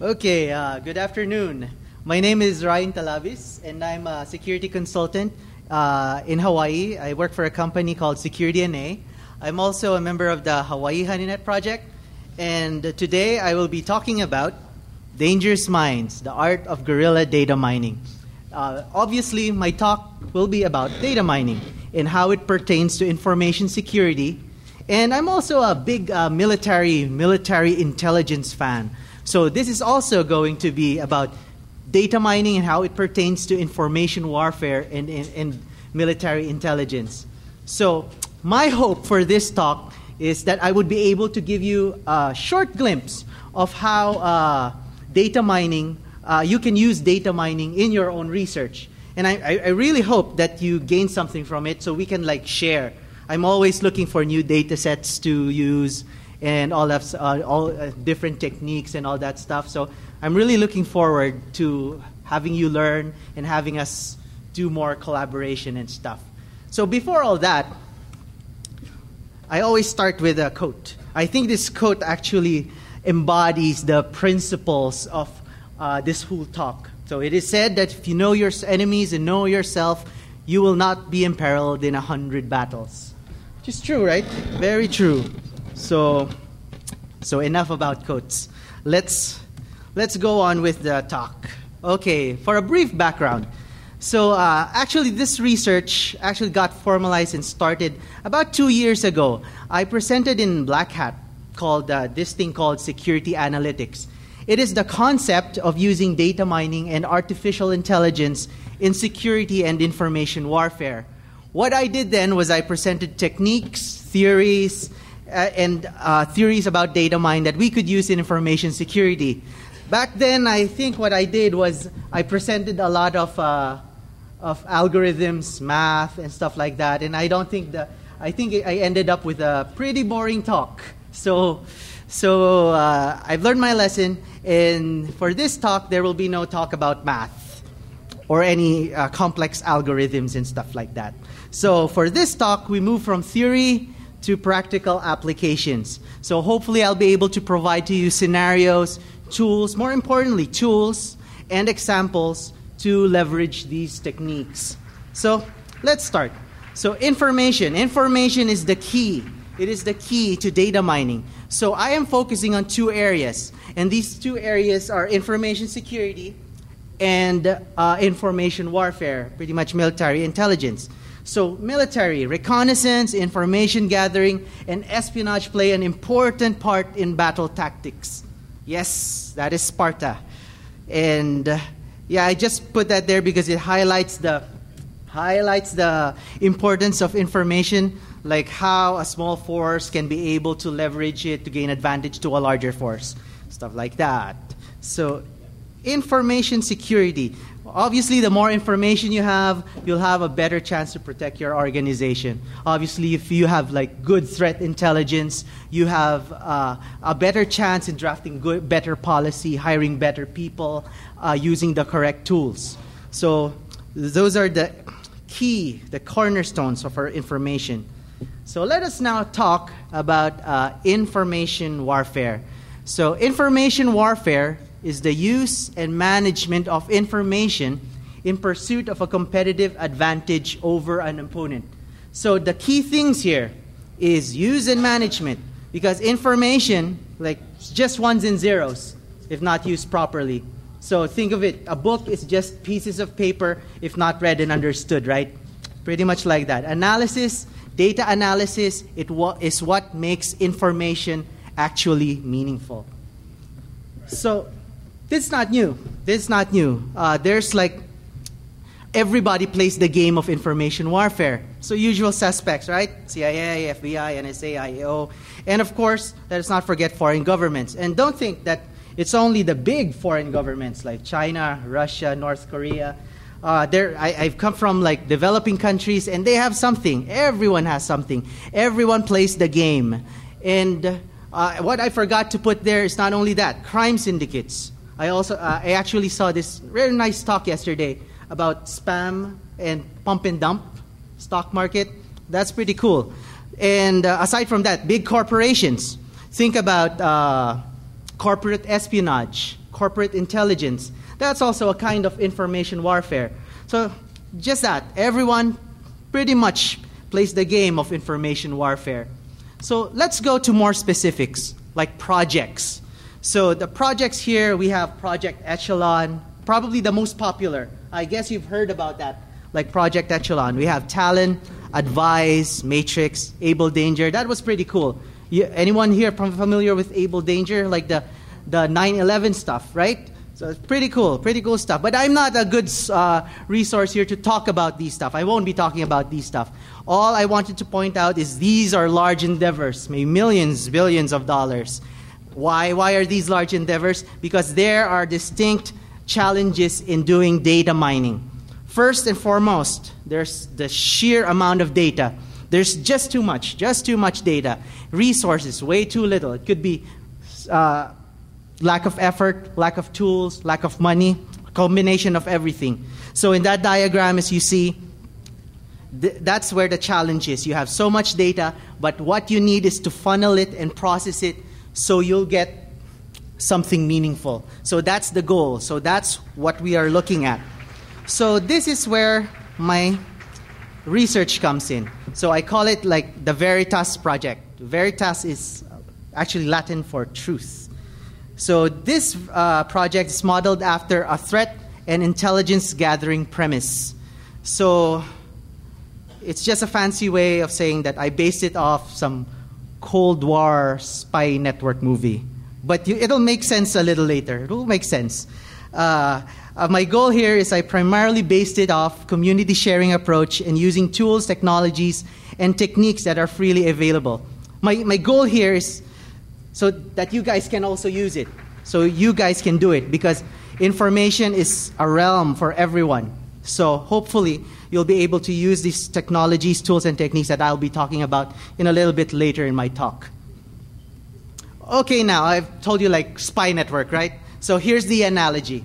Okay, uh, good afternoon. My name is Ryan Talabis, and I'm a security consultant uh, in Hawaii. I work for a company called Secure-DNA. I'm also a member of the Hawaii HoneyNet project, and today I will be talking about dangerous minds, the art of guerrilla data mining. Uh, obviously, my talk will be about data mining and how it pertains to information security. And I'm also a big uh, military military intelligence fan. So this is also going to be about data mining and how it pertains to information warfare and, and, and military intelligence. So my hope for this talk is that I would be able to give you a short glimpse of how uh, data mining, uh, you can use data mining in your own research. And I, I really hope that you gain something from it so we can like share. I'm always looking for new data sets to use and all uh, all uh, different techniques and all that stuff. So I'm really looking forward to having you learn and having us do more collaboration and stuff. So before all that, I always start with a quote. I think this quote actually embodies the principles of uh, this whole talk. So it is said that if you know your enemies and know yourself, you will not be imperiled in a hundred battles. Which is true, right? Very true. So, so enough about quotes. Let's let's go on with the talk. Okay, for a brief background. So uh, actually, this research actually got formalized and started about two years ago. I presented in Black Hat called uh, this thing called security analytics. It is the concept of using data mining and artificial intelligence in security and information warfare. What I did then was I presented techniques, theories, and uh, theories about data mine that we could use in information security. Back then, I think what I did was I presented a lot of, uh, of algorithms, math, and stuff like that. And I don't think that, I think I ended up with a pretty boring talk. So, so uh, I've learned my lesson. And for this talk, there will be no talk about math or any uh, complex algorithms and stuff like that. So for this talk, we move from theory to practical applications. So hopefully I'll be able to provide to you scenarios, tools, more importantly, tools and examples to leverage these techniques. So let's start. So information, information is the key. It is the key to data mining. So I am focusing on two areas, and these two areas are information security and uh, information warfare, pretty much military intelligence. So, military, reconnaissance, information gathering, and espionage play an important part in battle tactics. Yes, that is Sparta. And uh, yeah, I just put that there because it highlights the highlights the importance of information, like how a small force can be able to leverage it to gain advantage to a larger force, stuff like that. So, information security. Obviously, the more information you have, you'll have a better chance to protect your organization. Obviously, if you have like good threat intelligence, you have uh, a better chance in drafting good, better policy, hiring better people, uh, using the correct tools. So, those are the key, the cornerstones of our information. So, let us now talk about uh, information warfare. So, information warfare is the use and management of information in pursuit of a competitive advantage over an opponent. So the key things here is use and management because information like just ones and zeros if not used properly. So think of it, a book is just pieces of paper if not read and understood, right? Pretty much like that. Analysis, data analysis, it wa- is what makes information actually meaningful. So this is not new. This is not new. Uh, there's like everybody plays the game of information warfare. So usual suspects, right? CIA, FBI, NSA, IAO, and of course, let us not forget foreign governments. And don't think that it's only the big foreign governments like China, Russia, North Korea. Uh, there, I, I've come from like developing countries, and they have something. Everyone has something. Everyone plays the game. And uh, what I forgot to put there is not only that crime syndicates. I also uh, I actually saw this very nice talk yesterday about spam and pump and dump stock market. That's pretty cool. And uh, aside from that, big corporations. Think about uh, corporate espionage, corporate intelligence. That's also a kind of information warfare. So, just that. Everyone pretty much plays the game of information warfare. So, let's go to more specifics, like projects. So, the projects here we have Project Echelon, probably the most popular. I guess you've heard about that, like Project Echelon. We have Talon, Advise, Matrix, Able Danger. That was pretty cool. You, anyone here familiar with Able Danger, like the the 9/11 stuff, right? So it's pretty cool, pretty cool stuff. But I'm not a good uh, resource here to talk about these stuff. I won't be talking about these stuff. All I wanted to point out is these are large endeavors, maybe millions, billions of dollars. Why? Why are these large endeavors? Because there are distinct challenges in doing data mining. First and foremost, there's the sheer amount of data. There's just too much, just too much data. Resources, way too little. It could be uh, lack of effort, lack of tools, lack of money, combination of everything. So, in that diagram, as you see, th- that's where the challenge is. You have so much data, but what you need is to funnel it and process it so you'll get something meaningful. So, that's the goal. So, that's what we are looking at. So, this is where my research comes in. So, I call it like the Veritas project. Veritas is actually Latin for truth. So this uh, project is modeled after a threat and intelligence gathering premise. So it's just a fancy way of saying that I based it off some Cold War spy network movie. But you, it'll make sense a little later. It'll make sense. Uh, uh, my goal here is I primarily based it off community sharing approach and using tools, technologies, and techniques that are freely available. My, my goal here is so that you guys can also use it. So you guys can do it because information is a realm for everyone. So hopefully you'll be able to use these technologies, tools, and techniques that I'll be talking about in a little bit later in my talk. Okay, now I've told you like spy network, right? So here's the analogy.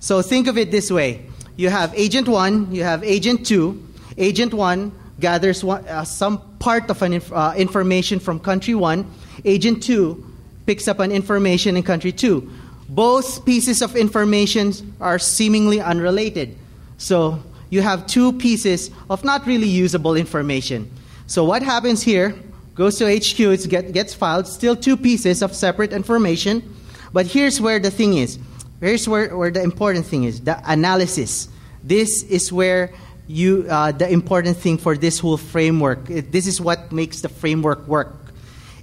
So think of it this way you have agent one, you have agent two. Agent one gathers one, uh, some part of an inf- uh, information from country one. Agent two picks up an information in country two. Both pieces of information are seemingly unrelated. So you have two pieces of not really usable information. So what happens here goes to HQ, it get, gets filed, still two pieces of separate information. But here's where the thing is. Here's where, where the important thing is the analysis. This is where you, uh, the important thing for this whole framework. This is what makes the framework work.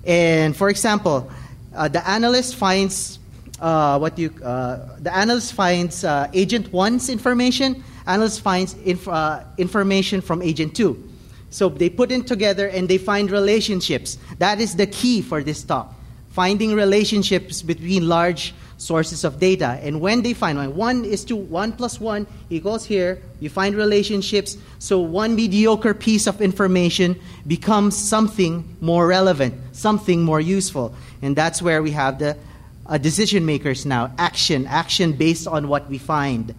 And for example, uh, the analyst finds uh, what you uh, the analyst finds uh, agent one's information. Analyst finds inf- uh, information from agent two. So they put it together and they find relationships. That is the key for this talk. Finding relationships between large sources of data. And when they find one, one is to one plus one equals here, you find relationships. So one mediocre piece of information becomes something more relevant, something more useful. And that's where we have the uh, decision makers now. Action, action based on what we find.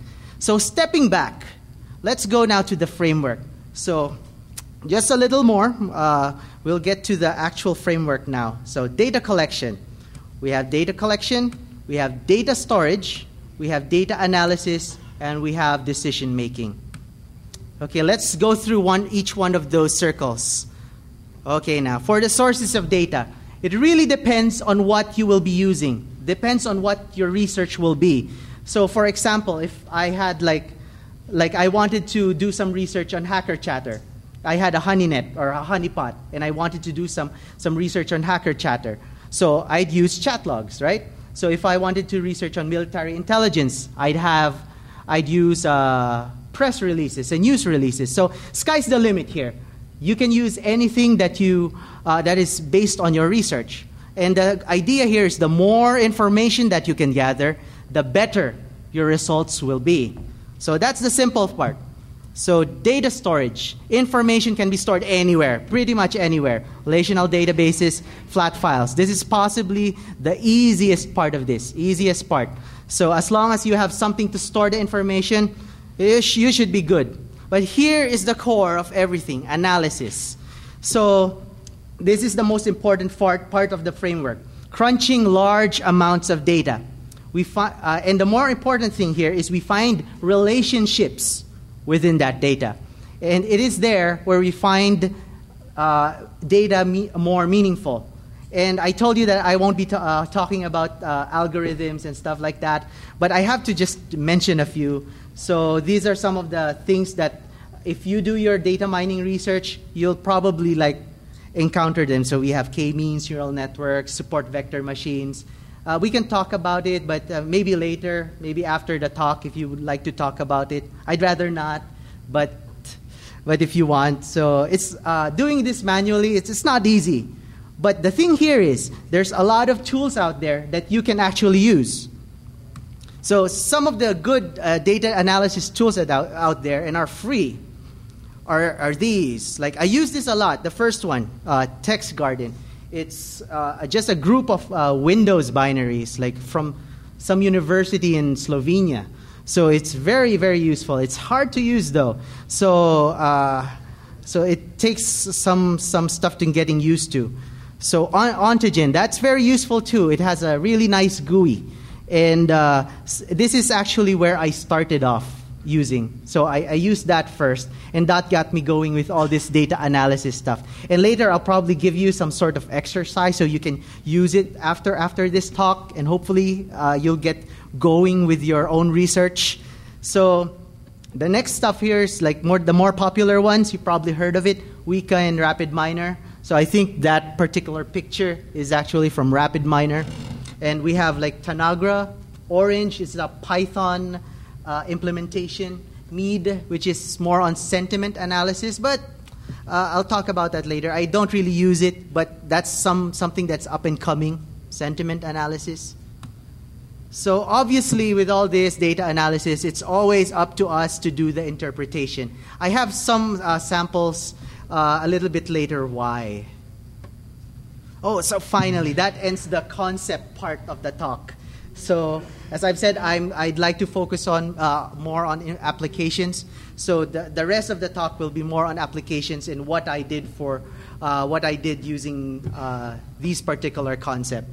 So stepping back, let's go now to the framework. So just a little more. Uh, we'll get to the actual framework now. So data collection. We have data collection, we have data storage, we have data analysis, and we have decision making. Okay, let's go through one, each one of those circles. Okay, now for the sources of data, it really depends on what you will be using. Depends on what your research will be. So, for example, if I had like, like I wanted to do some research on hacker chatter, I had a honeynet or a honeypot, and I wanted to do some some research on hacker chatter. So I'd use chat logs, right? So if I wanted to research on military intelligence, I'd have, I'd use uh, press releases and news releases. So sky's the limit here. You can use anything that you uh, that is based on your research. And the idea here is the more information that you can gather, the better your results will be. So that's the simple part. So, data storage. Information can be stored anywhere, pretty much anywhere. Relational databases, flat files. This is possibly the easiest part of this, easiest part. So, as long as you have something to store the information, you should be good. But here is the core of everything analysis. So, this is the most important part, part of the framework crunching large amounts of data. We fi- uh, and the more important thing here is we find relationships within that data. And it is there where we find uh, data me- more meaningful. And I told you that I won't be uh, talking about uh, algorithms and stuff like that, but I have to just mention a few. So these are some of the things that if you do your data mining research, you'll probably like encounter them. So we have k-means, neural networks, support vector machines. Uh, we can talk about it, but uh, maybe later, maybe after the talk, if you would like to talk about it. I'd rather not, but but if you want, so it's uh, doing this manually. It's it's not easy. But the thing here is, there's a lot of tools out there that you can actually use. So some of the good uh, data analysis tools that out, out there and are free are, are these. Like I use this a lot. The first one, uh, Text Garden. It's uh, just a group of uh, Windows binaries, like from some university in Slovenia. So it's very, very useful. It's hard to use though. So, uh, so it takes some, some stuff to getting used to. So on, Ontogen, that's very useful too. It has a really nice GUI. And uh, this is actually where I started off using. So I, I, used that first, and that got me going with all this data analysis stuff. And later, I'll probably give you some sort of exercise so you can use it after after this talk, and hopefully uh, you'll get going with your own research. So the next stuff here is like more the more popular ones. You probably heard of it, Weka and RapidMiner. So I think that particular picture is actually from RapidMiner. And we have like Tanagra, Orange is a Python uh, implementation, Mead, which is more on sentiment analysis, but uh, I'll talk about that later. I don't really use it, but that's some, something that's up and coming, sentiment analysis. So obviously, with all this data analysis, it's always up to us to do the interpretation. I have some uh, samples uh, a little bit later why. Oh, so finally, that ends the concept part of the talk. So, as I've said, I'm, I'd like to focus on uh, more on applications. So, the, the rest of the talk will be more on applications and what I did for uh, what I did using uh, these particular concept.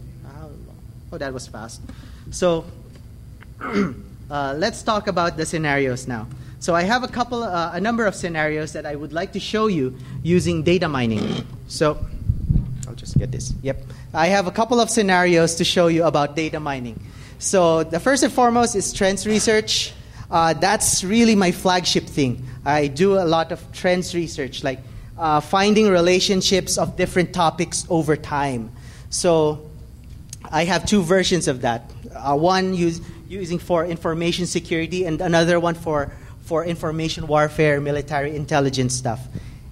Oh, that was fast. So, uh, let's talk about the scenarios now. So I have a couple, uh, a number of scenarios that I would like to show you using data mining. So I'll just get this. Yep. I have a couple of scenarios to show you about data mining. So the first and foremost is trends research. Uh, that's really my flagship thing. I do a lot of trends research, like uh, finding relationships of different topics over time. So I have two versions of that. Uh, one use, using for information security, and another one for for information warfare, military intelligence stuff.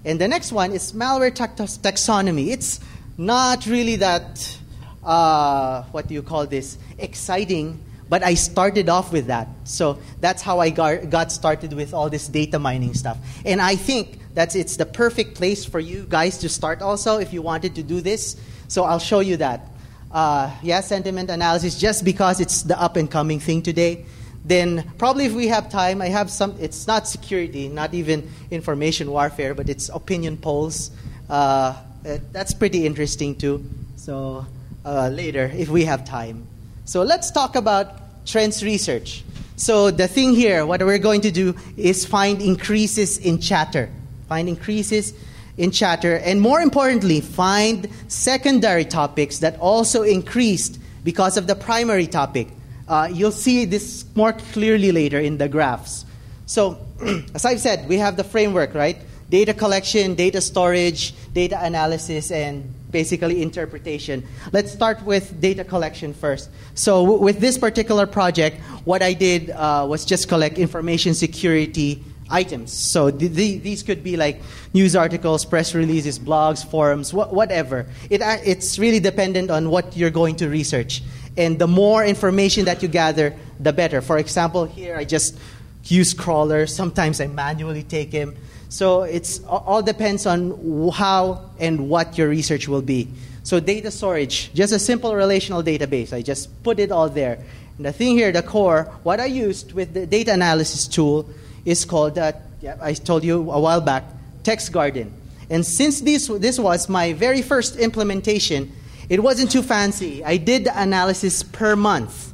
And the next one is malware taxonomy. It's not really that, uh, what do you call this, exciting, but I started off with that. So that's how I got started with all this data mining stuff. And I think that it's the perfect place for you guys to start also if you wanted to do this. So I'll show you that. Uh, yeah, sentiment analysis, just because it's the up and coming thing today then probably if we have time, I have some, it's not security, not even information warfare, but it's opinion polls. Uh, that's pretty interesting too. So uh, later, if we have time. So let's talk about trends research. So the thing here, what we're going to do is find increases in chatter. Find increases in chatter, and more importantly, find secondary topics that also increased because of the primary topic. Uh, you'll see this more clearly later in the graphs. So, as I've said, we have the framework, right? Data collection, data storage, data analysis, and basically interpretation. Let's start with data collection first. So, w- with this particular project, what I did uh, was just collect information security items. So, th- th- these could be like news articles, press releases, blogs, forums, wh- whatever. It, it's really dependent on what you're going to research. And the more information that you gather, the better. For example, here I just use crawlers. Sometimes I manually take him. So it all depends on how and what your research will be. So data storage, just a simple relational database. I just put it all there. And the thing here, the core, what I used with the data analysis tool is called, uh, yeah, I told you a while back, Text Garden. And since this, this was my very first implementation, it wasn't too fancy. I did the analysis per month.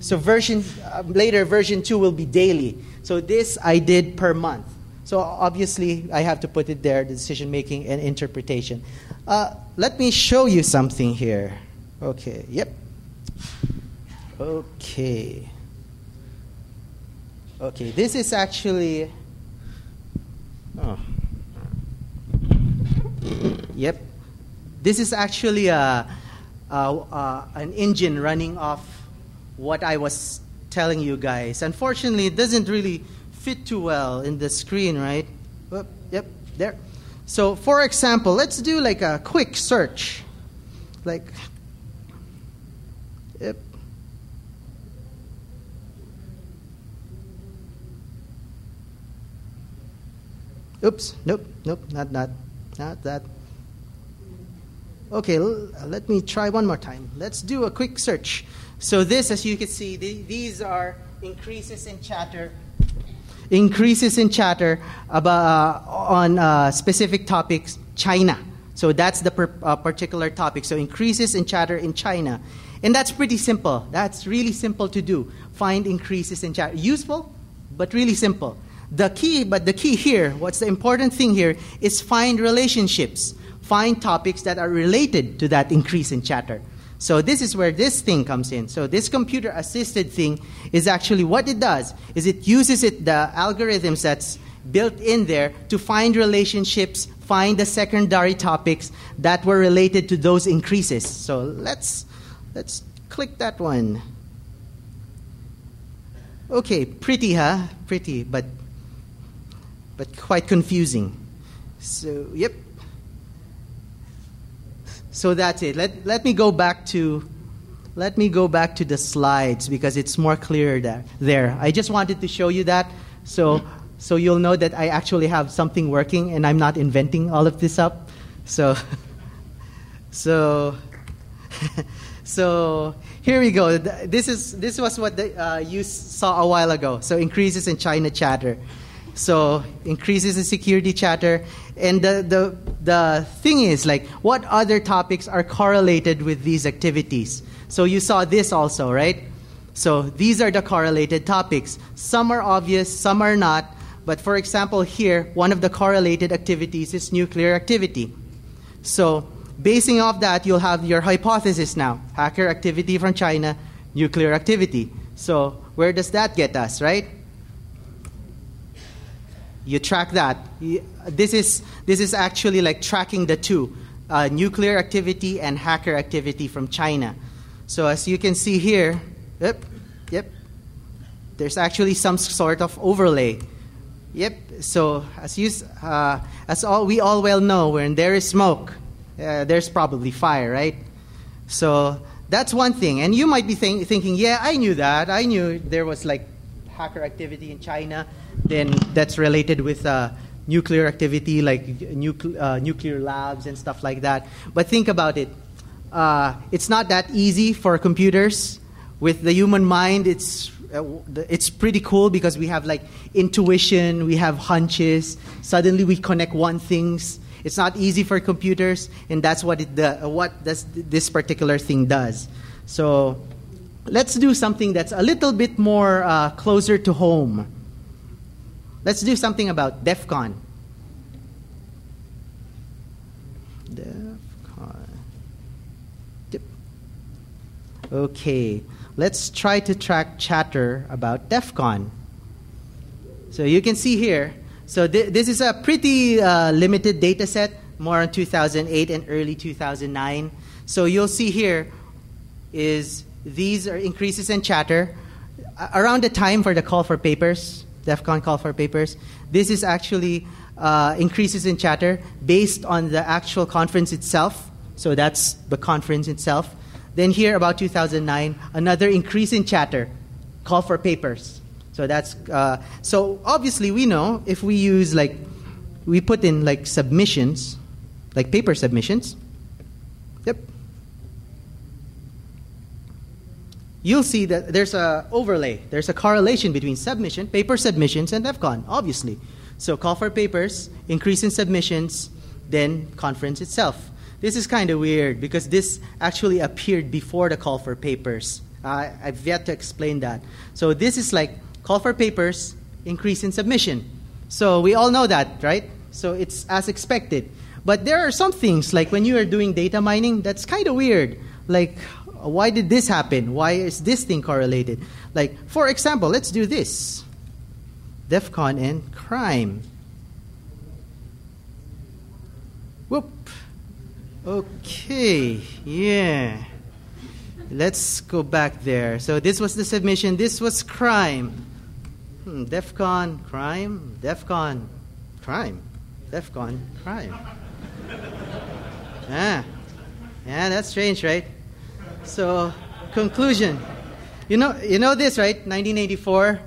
So version uh, later version 2 will be daily. So this I did per month. So obviously I have to put it there the decision making and interpretation. Uh, let me show you something here. Okay. Yep. Okay. Okay, this is actually. Oh. Yep. This is actually a, a, a, an engine running off what I was telling you guys. Unfortunately, it doesn't really fit too well in the screen, right? Oh, yep, there. So, for example, let's do like a quick search. Like, yep. Oops, nope, nope, not that, not that. Okay, let me try one more time. Let's do a quick search. So this, as you can see, these are increases in chatter, increases in chatter about, uh, on uh, specific topics, China. So that's the per, uh, particular topic. So increases in chatter in China. And that's pretty simple. That's really simple to do. Find increases in chatter. Useful, but really simple. The key, but the key here, what's the important thing here, is find relationships. Find topics that are related to that increase in chatter. So this is where this thing comes in. So this computer assisted thing is actually what it does is it uses it the algorithms that's built in there to find relationships, find the secondary topics that were related to those increases. So let's let's click that one. Okay, pretty, huh? Pretty, but but quite confusing. So, yep. So that's it. Let, let me go back to let me go back to the slides because it's more clear there. there. I just wanted to show you that so so you'll know that I actually have something working and I'm not inventing all of this up. So so so here we go. This is this was what the, uh, you saw a while ago. So increases in China chatter. So increases the security chatter. And the, the, the thing is, like, what other topics are correlated with these activities? So you saw this also, right? So these are the correlated topics. Some are obvious, some are not. But for example, here, one of the correlated activities is nuclear activity. So, basing off that, you'll have your hypothesis now hacker activity from China, nuclear activity. So, where does that get us, right? You track that. This is, this is actually like tracking the two uh, nuclear activity and hacker activity from China. So, as you can see here, yep, yep, there's actually some sort of overlay. Yep, so as, you, uh, as all, we all well know, when there is smoke, uh, there's probably fire, right? So, that's one thing. And you might be think, thinking, yeah, I knew that. I knew there was like hacker activity in China then that's related with uh, nuclear activity, like nucle- uh, nuclear labs and stuff like that. But think about it. Uh, it's not that easy for computers. With the human mind, it's uh, it's pretty cool because we have like intuition, we have hunches. Suddenly, we connect one things. It's not easy for computers, and that's what it uh, what does this particular thing does. So, let's do something that's a little bit more uh, closer to home. Let's do something about DEF CON. DEF CON. Yep. Okay, let's try to track chatter about DEF CON. So you can see here, so th- this is a pretty uh, limited data set, more in 2008 and early 2009. So you'll see here is these are increases in chatter around the time for the call for papers DEF CON call for papers. This is actually uh, increases in chatter based on the actual conference itself. So that's the conference itself. Then here, about 2009, another increase in chatter, call for papers. So that's uh, so obviously we know if we use like we put in like submissions, like paper submissions. You'll see that there's a overlay. There's a correlation between submission, paper submissions, and DEF CON, obviously. So call for papers, increase in submissions, then conference itself. This is kind of weird because this actually appeared before the call for papers Uh, I've yet to explain that. So this is like call for papers, increase in submission. So we all know that, right? So it's as expected. But there are some things, like when you are doing data mining, that's kind of weird. Like, why did this happen? Why is this thing correlated? Like, for example, let's do this DEF CON and crime. Whoop. Okay, yeah. Let's go back there. So this was the submission. This was crime. Hmm, DEF CON, crime, DEF CON, crime, DEF CON, crime. Ah, yeah, that's strange, right? So, conclusion. You know, you know this, right? 1984,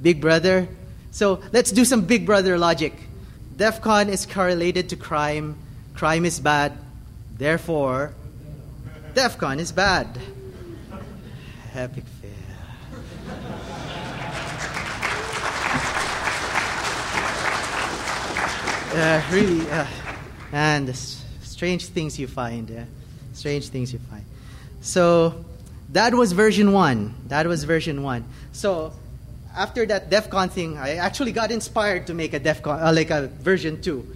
Big Brother. So let's do some Big Brother logic. DEF CON is correlated to crime. Crime is bad. Therefore, DEF CON is bad. Epic fail. Uh, really, uh, and strange things you find. Yeah? Strange things you find. So that was version one. That was version one. So after that DEF CON thing, I actually got inspired to make a DEF CON, uh, like a version two.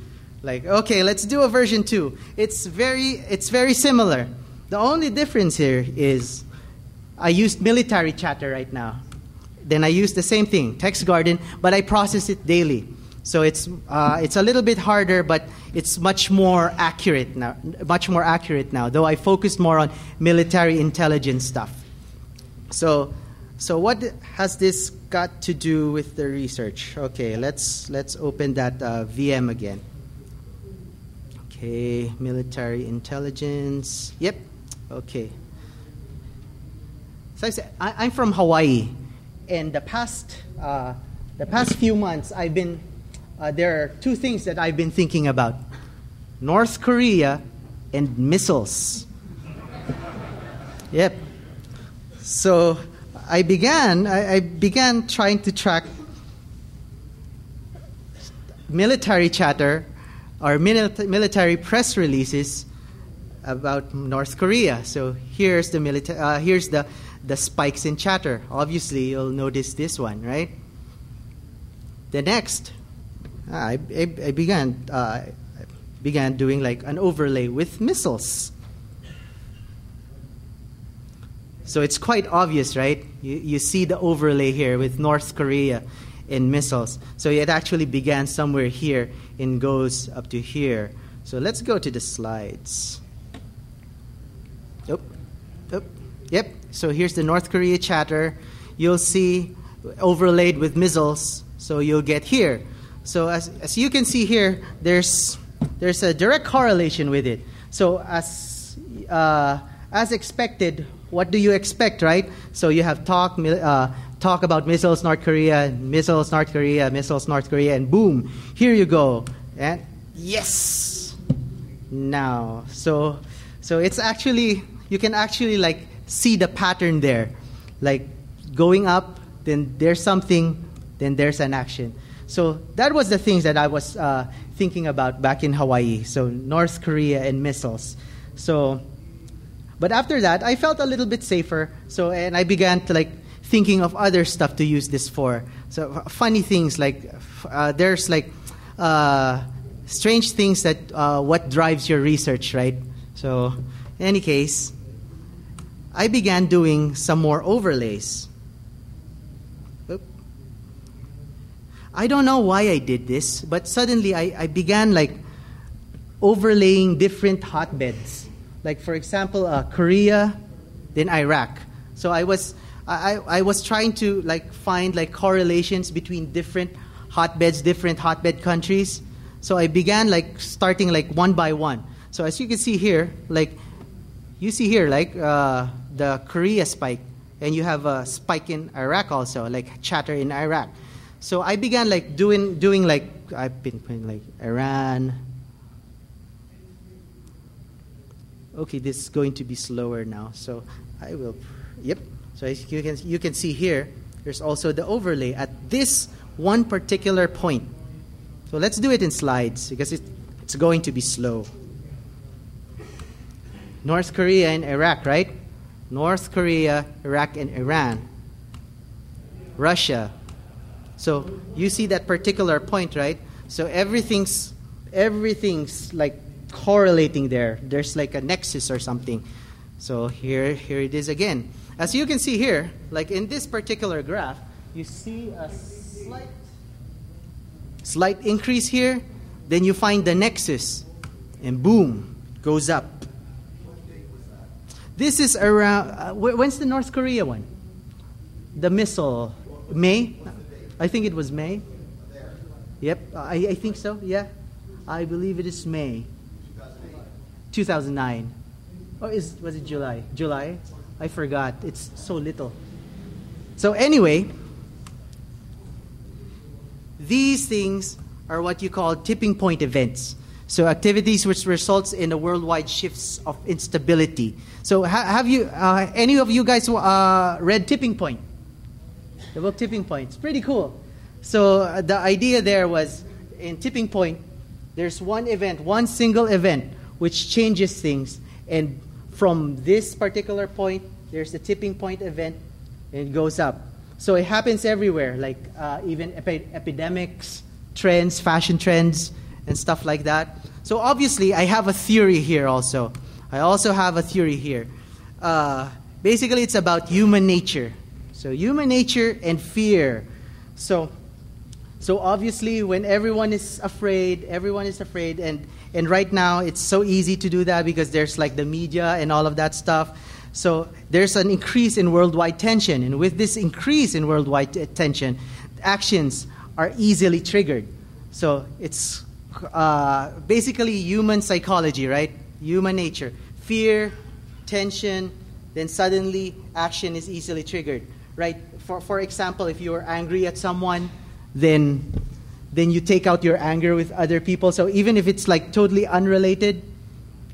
Like, okay, let's do a version two. It's very, it's very similar. The only difference here is I used military chatter right now. Then I used the same thing, text garden, but I process it daily. So it's, uh, it's a little bit harder, but it's much more accurate now. Much more accurate now, though I focused more on military intelligence stuff. So, so what has this got to do with the research? Okay, let's, let's open that uh, VM again. Okay, military intelligence. Yep, okay. So I said, I, am from Hawaii, and the past, uh, the past few months, I've been uh, there are two things that I've been thinking about North Korea and missiles. yep. So I began, I, I began trying to track military chatter or military press releases about North Korea. So here's the milita- uh, here's the the spikes in chatter. Obviously, you'll notice this one, right? The next I, I, I began uh, began doing like an overlay with missiles. So it's quite obvious, right? You, you see the overlay here with North Korea in missiles. So it actually began somewhere here and goes up to here. So let's go to the slides. Oh, oh, yep. So here's the North Korea chatter. You'll see overlaid with missiles. So you'll get here. So as, as you can see here, there's, there's a direct correlation with it. So as, uh, as expected, what do you expect, right? So you have talk, uh, talk about missiles, North Korea, missiles, North Korea, missiles, North Korea, and boom, here you go. And yes! Now, so, so it's actually, you can actually like see the pattern there. Like going up, then there's something, then there's an action. So that was the things that I was uh, thinking about back in Hawaii. So North Korea and missiles. So, but after that, I felt a little bit safer. So and I began to like thinking of other stuff to use this for. So funny things like uh, there's like uh, strange things that uh, what drives your research, right? So in any case, I began doing some more overlays. I don't know why I did this, but suddenly I, I began like overlaying different hotbeds. Like for example, uh, Korea, then Iraq. So I was I, I was trying to like find like correlations between different hotbeds, different hotbed countries. So I began like starting like one by one. So as you can see here, like you see here, like uh, the Korea spike, and you have a spike in Iraq also, like chatter in Iraq. So I began like doing doing like I've been putting like Iran. Okay, this is going to be slower now. So I will. Yep. So you can you can see here, there's also the overlay at this one particular point. So let's do it in slides because it, it's going to be slow. North Korea and Iraq, right? North Korea, Iraq, and Iran. Russia. So you see that particular point, right? So everything's everything's like correlating there. There's like a nexus or something. So here here it is again. As you can see here, like in this particular graph, you see a slight slight increase here, then you find the nexus and boom, goes up. This is around uh, when's the North Korea one? The missile May? I think it was May. Yep, I, I think so, yeah. I believe it is May. 2009. Or is, was it July? July? I forgot. It's so little. So, anyway, these things are what you call tipping point events. So, activities which results in a worldwide shifts of instability. So, ha- have you, uh, any of you guys uh, read Tipping Point? The book Tipping Point. It's pretty cool. So, uh, the idea there was in Tipping Point, there's one event, one single event, which changes things. And from this particular point, there's a tipping point event, and it goes up. So it happens everywhere, like uh, even epi- epidemics, trends, fashion trends, and stuff like that. So obviously, I have a theory here also. I also have a theory here. Uh, basically, it's about human nature. So human nature and fear. So so obviously, when everyone is afraid, everyone is afraid, and and right now it's so easy to do that because there's like the media and all of that stuff. So there's an increase in worldwide tension, and with this increase in worldwide t- tension, actions are easily triggered. So it's uh, basically human psychology, right? Human nature. Fear, tension, then suddenly action is easily triggered, right? For, for example, if you are angry at someone, then then you take out your anger with other people. So even if it's like totally unrelated,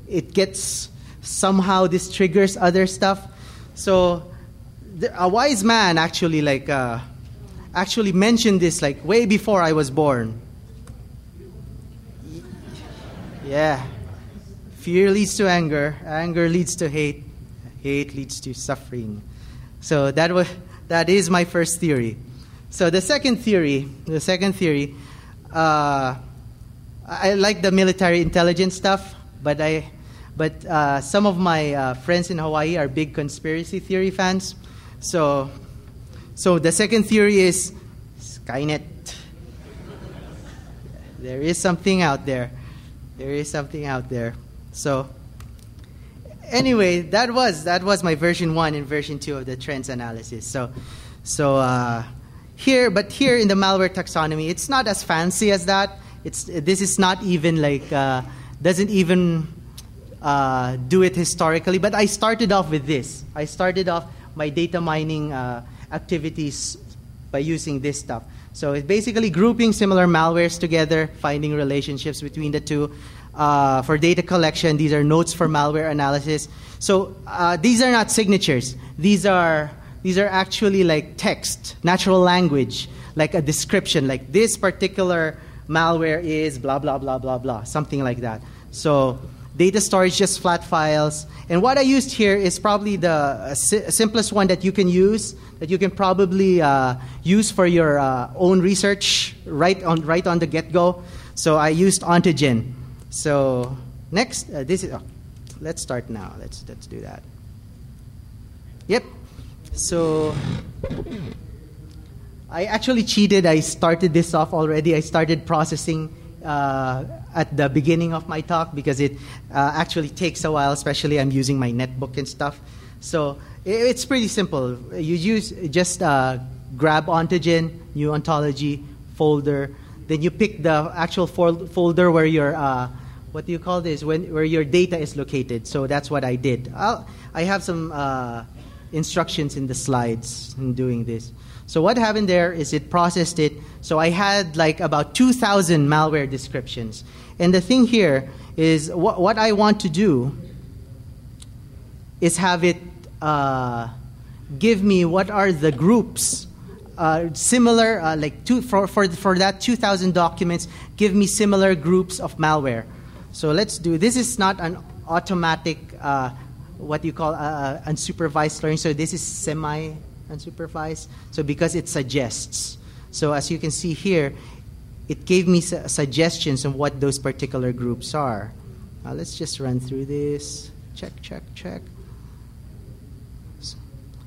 it gets somehow this triggers other stuff. So a wise man actually like uh, actually mentioned this like way before I was born. Yeah. Fear leads to anger, anger leads to hate, hate leads to suffering. So that was that is my first theory. So the second theory, the second theory, uh, I like the military intelligence stuff, but I, but uh, some of my uh, friends in Hawaii are big conspiracy theory fans. So, so the second theory is Skynet. there is something out there. There is something out there. So, anyway, that was that was my version one and version two of the trends analysis. So, so. Uh, here, but here in the malware taxonomy, it's not as fancy as that. It's, this is not even like, uh, doesn't even uh, do it historically. But I started off with this. I started off my data mining uh, activities by using this stuff. So it's basically grouping similar malwares together, finding relationships between the two. Uh, for data collection, these are notes for malware analysis. So uh, these are not signatures. These are these are actually like text, natural language, like a description, like this particular malware is blah, blah, blah, blah, blah, something like that. So data storage, just flat files. And what I used here is probably the uh, si- simplest one that you can use, that you can probably uh, use for your uh, own research right on, right on the get go. So I used Ontogen. So next, uh, this is, oh, let's start now. Let's, let's do that. Yep, so I actually cheated. I started this off already. I started processing uh, at the beginning of my talk because it uh, actually takes a while, especially I'm using my netbook and stuff. So it's pretty simple. You use just uh, grab Ontogen, new ontology folder, then you pick the actual folder where your uh, what do you call this? When where your data is located. So that's what I did. I'll, I have some uh, instructions in the slides in doing this. So what happened there is it processed it. So I had like about 2,000 malware descriptions. And the thing here is what, what I want to do is have it uh, give me what are the groups uh, similar, uh, like two, for, for, for that 2,000 documents, give me similar groups of malware. So let's do this. Is not an automatic uh, what you call uh, unsupervised learning. So this is semi unsupervised. So because it suggests. So as you can see here, it gave me su- suggestions of what those particular groups are. Uh, let's just run through this. Check, check, check.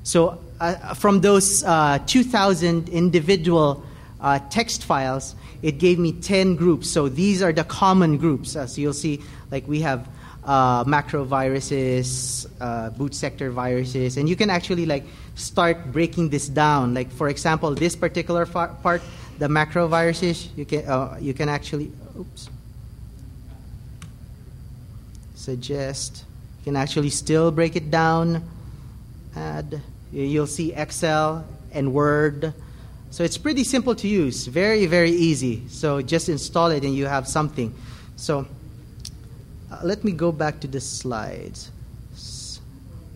So uh, from those uh, 2,000 individual uh, text files, it gave me 10 groups. So these are the common groups. Uh, so you'll see, like we have uh, macro viruses, uh, boot sector viruses, and you can actually like start breaking this down. Like for example, this particular part, the macro viruses, you can uh, you can actually, oops, suggest. You can actually still break it down. Add. You'll see Excel and Word. So it's pretty simple to use, very, very easy. So just install it and you have something. So uh, let me go back to the slides.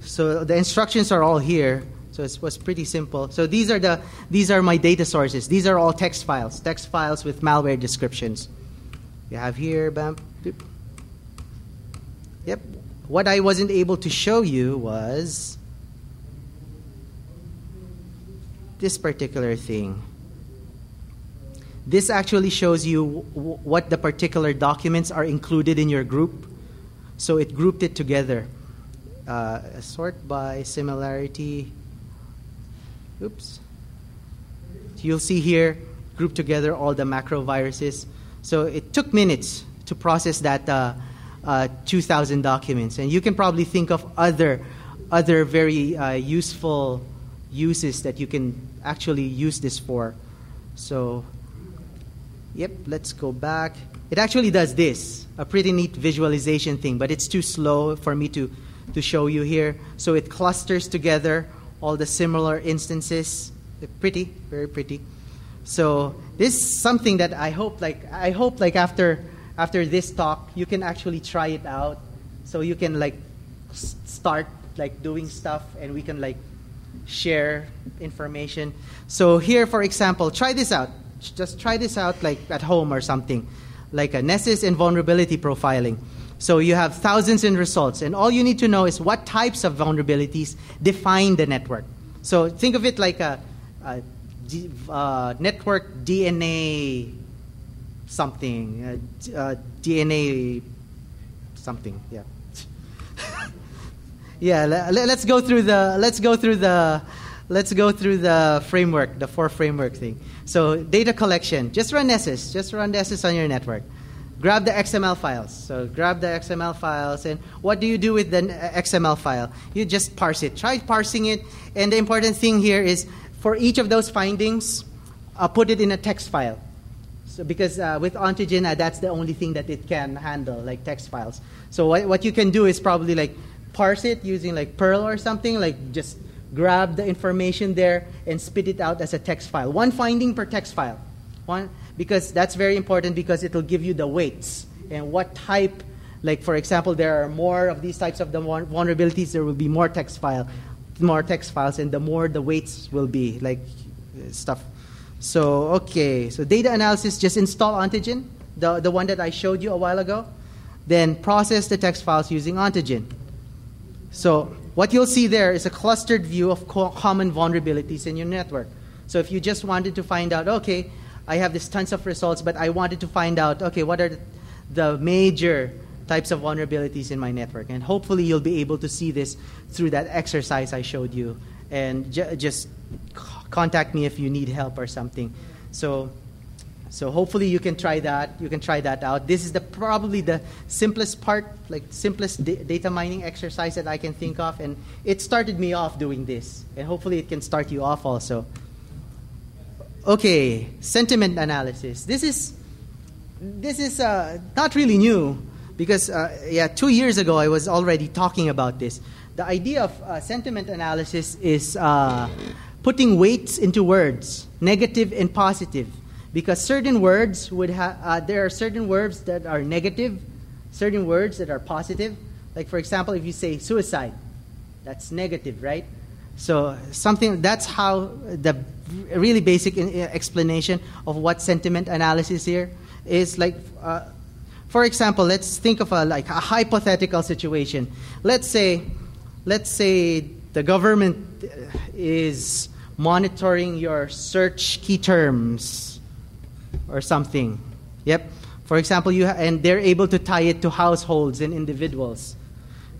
So the instructions are all here. So it was pretty simple. So these are the these are my data sources. These are all text files, text files with malware descriptions. You have here, bam. Yep. What I wasn't able to show you was this particular thing. This actually shows you w- what the particular documents are included in your group. So it grouped it together. Uh, sort by similarity. Oops. You'll see here, group together all the macro viruses. So it took minutes to process that uh, uh, 2,000 documents. And you can probably think of other, other very uh, useful uses that you can actually use this for. So, yep, let's go back. It actually does this, a pretty neat visualization thing, but it's too slow for me to, to show you here. So it clusters together all the similar instances. Pretty, very pretty. So this is something that I hope like I hope like after after this talk you can actually try it out. So you can like start like doing stuff and we can like share information. So here, for example, try this out. Just try this out like at home or something, like a Nessus and vulnerability profiling. So you have thousands in results, and all you need to know is what types of vulnerabilities define the network. So think of it like a, a uh, network DNA something, uh, uh, DNA something, yeah yeah let, us go through the let's go through the let's go through the framework the four framework thing. So data collection. Just run nessus. Just run nessus on your network. Grab the xml files. So grab the xml files and what do you do with the xml file? You just parse it. Try parsing it and the important thing here is for each of those findings uh, put it in a text file. So because uh, with Ontogen, uh, that's the only thing that it can handle, like text files. So what, what you can do is probably like parse it using like Perl or something, like just grab the information there and spit it out as a text file. One finding per text file. One, because that's very important because it'll give you the weights and what type. Like for example, there are more of these types of the vulnerabilities. There will be more text file, more text files, and the more the weights will be like stuff. So okay, so data analysis. Just install Ontogen, the the one that I showed you a while ago. Then process the text files using Ontogen. So what you'll see there is a clustered view of co- common vulnerabilities in your network. So if you just wanted to find out, okay, I have this tons of results, but I wanted to find out, okay, what are the major types of vulnerabilities in my network? And hopefully you'll be able to see this through that exercise I showed you. And ju- just contact me if you need help or something. So so hopefully you can try that. You can try that out. This is the probably the simplest part, like simplest da- data mining exercise that I can think of, and it started me off doing this, and hopefully it can start you off also. Okay, sentiment analysis. This is this is uh, not really new because uh, yeah, two years ago I was already talking about this. The idea of uh, sentiment analysis is uh, putting weights into words, negative and positive because certain words would have uh, there are certain words that are negative certain words that are positive. Like for example if you say suicide that's negative right? So something that's how the really basic explanation of what sentiment analysis here is. Like uh, for example let's think of a like a hypothetical situation. Let's say let's say the government is monitoring your search key terms or something. Yep. For example, you ha- and they're able to tie it to households and individuals.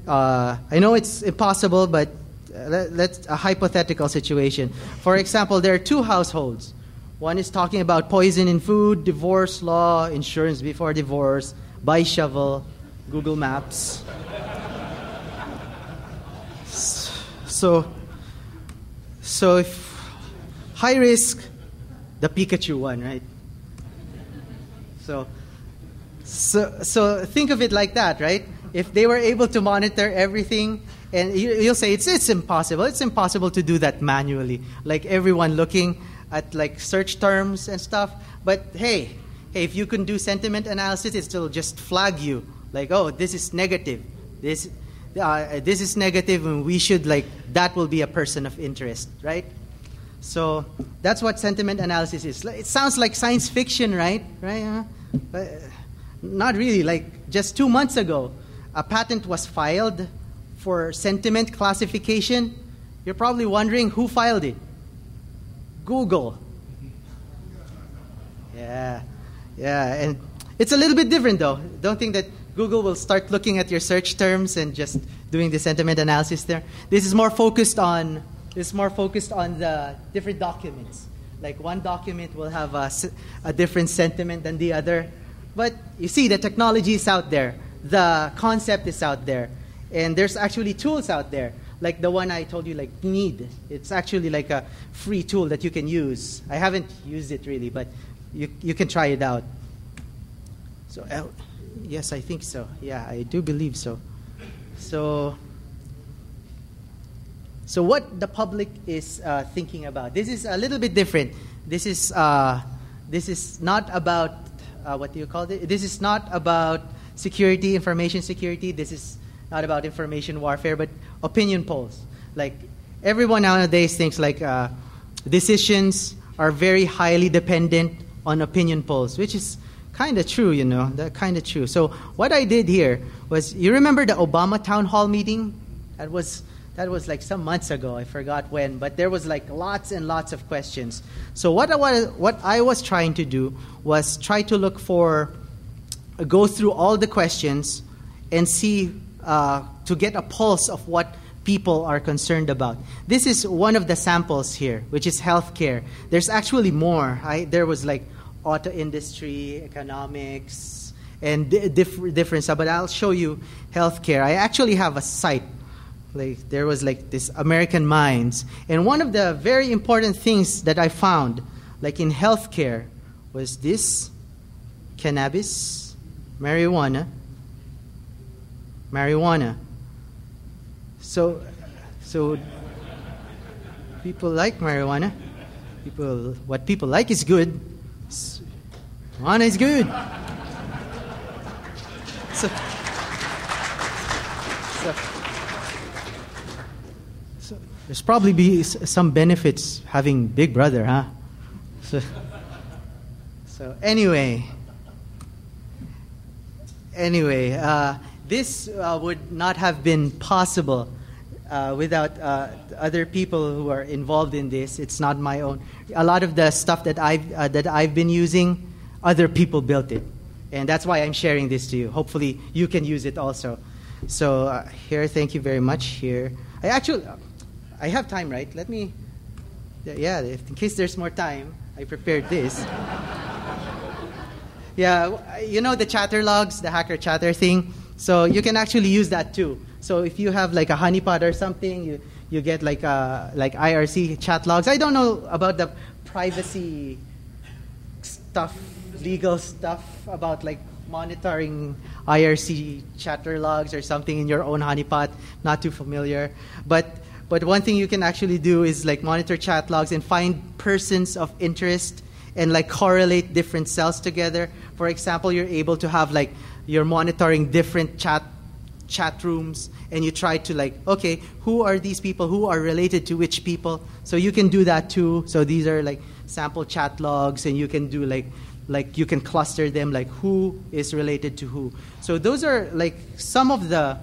Uh, I know it's impossible, but uh, let's a hypothetical situation. For example, there are two households. One is talking about poison in food, divorce law, insurance before divorce, buy shovel, Google Maps. So, so if high risk, the Pikachu one, right? So, so, so think of it like that, right? If they were able to monitor everything, and you, you'll say it's it's impossible. It's impossible to do that manually, like everyone looking at like search terms and stuff. But hey, hey, if you can do sentiment analysis, it still just flag you like, oh, this is negative. This uh, this is negative, and we should like that will be a person of interest, right? So that's what sentiment analysis is. It sounds like science fiction, right? Right? Uh, Uh, not really. Like just two months ago, a patent was filed for sentiment classification. You're probably wondering who filed it. Google. Yeah, yeah, and it's a little bit different though. Don't think that Google will start looking at your search terms and just doing the sentiment analysis there. This is more focused on this is more focused on the different documents. Like one document will have a, a different sentiment than the other. But you see, the technology is out there, the concept is out there, and there's actually tools out there like the one I told you, like Need. It's actually like a free tool that you can use. I haven't used it really, but you, you can try it out. So, yes, I think so. Yeah, I do believe so. So, so what the public is uh, thinking about? This is a little bit different. This is uh, this is not about uh, what do you call it? This is not about security, information security. This is not about information warfare, but opinion polls. Like everyone nowadays thinks like uh, decisions are very highly dependent on opinion polls, which is kind of true, you know, that kind of true. So what I did here was, you remember the Obama town hall meeting? That was that was like some months ago. I forgot when, but there was like lots and lots of questions. So what I was, what I was trying to do was try to look for, go through all the questions and see uh, to get a pulse of what people are concerned about. This is one of the samples here, which is healthcare. There's actually more. I, there was like auto industry, economics, and diff- different stuff. But I'll show you healthcare. I actually have a site. Like there was like this American Minds, and one of the very important things that I found, like in healthcare, was this cannabis, marijuana, marijuana. So, so people like marijuana. People, what people like is good. Marijuana is good. So, so there's probably be some benefits having Big Brother, huh? So, so anyway, anyway. Uh, this uh, would not have been possible uh, without uh, other people who are involved in this. It's not my own. A lot of the stuff that I've, uh, that I've been using, other people built it. And that's why I'm sharing this to you. Hopefully, you can use it also. So, uh, here, thank you very much. Here, I actually, I have time, right? Let me, yeah, in case there's more time, I prepared this. yeah, you know the chatter logs, the hacker chatter thing? So you can actually use that too. So if you have like a honeypot or something, you, you get like a, like IRC chat logs. I don't know about the privacy stuff, legal stuff about like monitoring IRC chatter logs or something in your own honeypot. Not too familiar, but but one thing you can actually do is like monitor chat logs and find persons of interest and like correlate different cells together. For example, you're able to have like you're monitoring different chat chat rooms and you try to like okay who are these people? Who are related to which people? So you can do that too. So these are like sample chat logs and you can do like like you can cluster them like who is related to who. So those are like some of the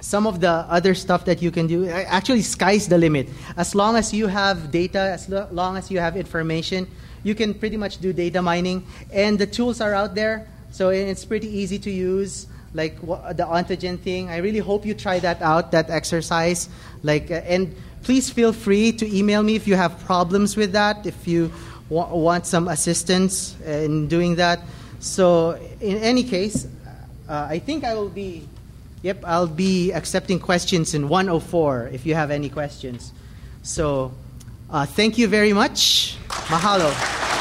some of the other stuff that you can do. Actually sky's the limit. As long as you have data as long as you have information you can pretty much do data mining. And the tools are out there so it's pretty easy to use like the ontogen thing. I really hope you try that out that exercise. Like uh, and please feel free to email me if you have problems with that if you wa- want some assistance in doing that. So in any case uh, i think i will be Yep, I'll be accepting questions in 104 if you have any questions. So, uh, thank you very much. Mahalo.